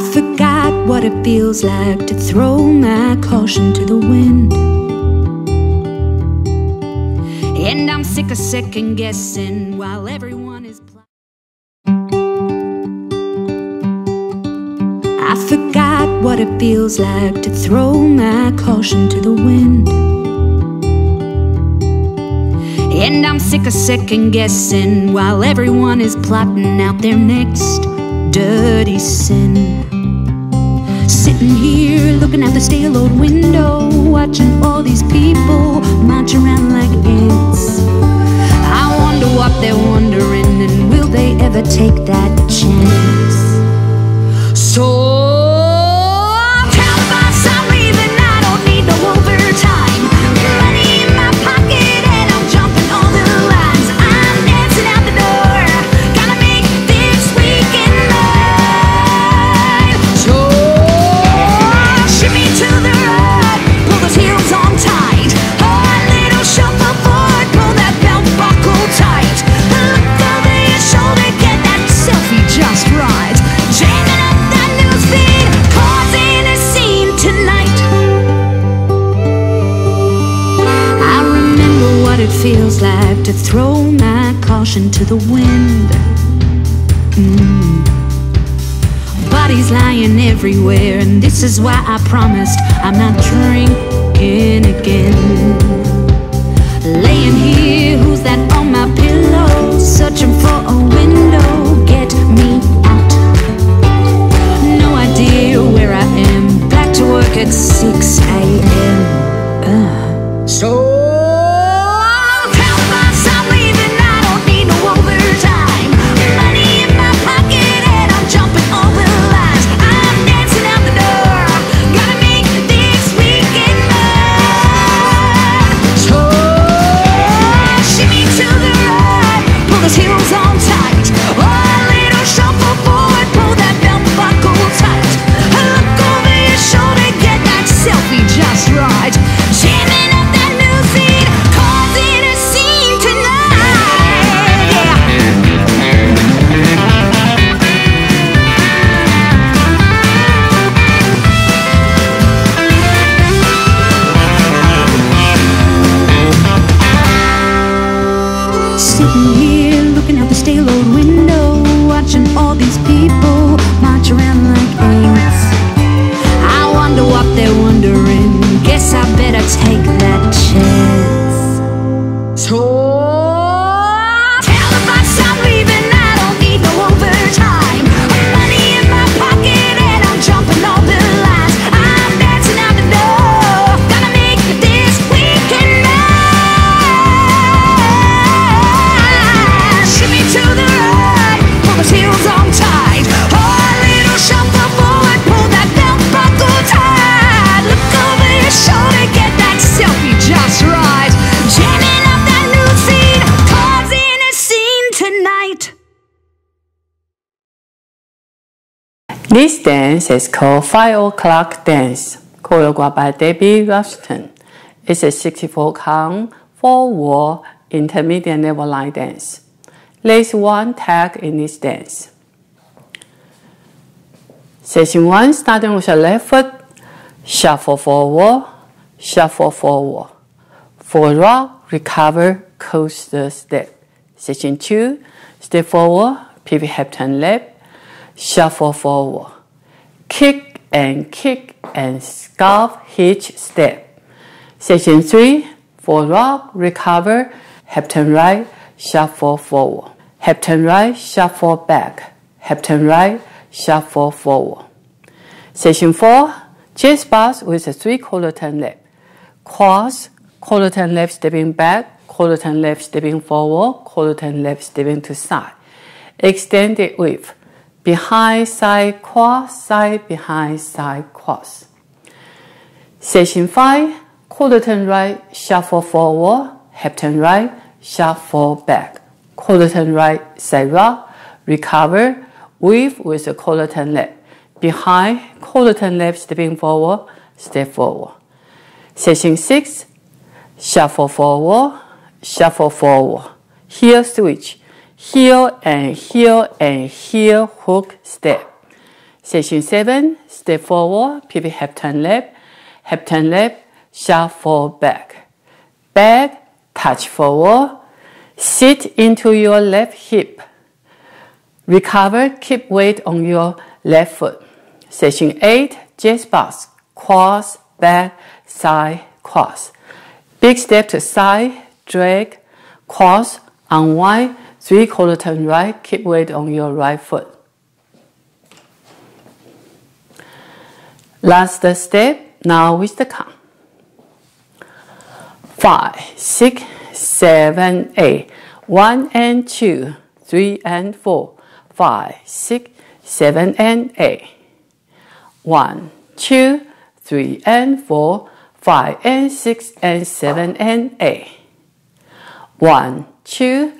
I forgot what it feels like to throw my caution to the wind. And I'm sick of second guessing while everyone is. I forgot what it feels like to throw my caution to the wind. And I'm sick of second guessing while everyone is plotting out their next dirty sin. Sitting here looking out the stale old window, watching all these people march around like feels like to throw my caution to the wind. Mm. Bodies lying everywhere, and this is why I promised I'm not drinking again. Laying here, who's that on my pillow? Searching for a window, get me out. No idea where I am. Back to work at window, watching all these people This dance is called Five O'Clock Dance, choreographed by Debbie Rushton. It's a 64 count, four wall, intermediate level line dance. There's one tag in this dance. Session 1, starting with the left foot, shuffle forward, shuffle forward. For rock, recover, coaster step. Session 2, step forward, pivot hip turn left, shuffle forward. Kick and kick and scuff hitch step. Section 3, for rock, recover, hip turn right, shuffle forward. Hip turn right, shuffle back. Hip turn right, shuffle forward. Section 4, jazz box with a three quarter turn left. Cross, quarter turn left stepping back, quarter turn left stepping forward, quarter turn left stepping to side. Extended width. Behind side cross, side behind side cross. Section 5, quarter turn right, shuffle forward, hip turn right, shuffle back. Quarter turn right, side rock, recover, weave with a quarter turn left. Behind, quarter turn left, stepping forward, step forward. Section 6, shuffle forward, shuffle forward. Heel switch, heel and heel and heel hook step. Section 7, step forward, pivot half turn left, half turn left, shuffle back. Back, touch forward, sit into your left hip. Recover, keep weight on your left foot. Section 8, jazz box, cross, back, side, cross. Big step to side, drag, cross, unwind, three quarter turn right, keep weight on your right foot. Last step, now with the count. Five, six, seven, eight. One and two, three and four, five, six, seven and eight. One, two, three and four, five and six and seven and eight. One, two,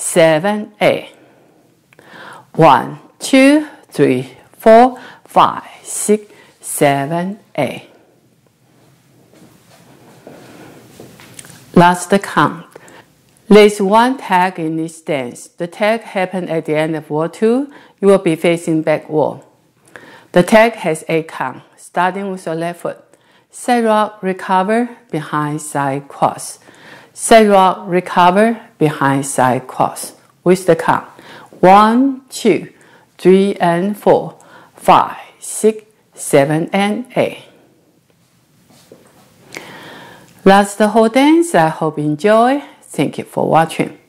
seven, eight. One, two, three, four, five, six, seven, eight. Last count. There's one tag in this dance. The tag happened at the end of wall 2. You will be facing back wall. The tag has eight count, starting with your left foot. Side rock, recover, behind side cross. Rock, recover, behind side cross. With the count. One, two, three, and four, five, six, seven, and eight. That's the whole dance. I hope you enjoy. Thank you for watching.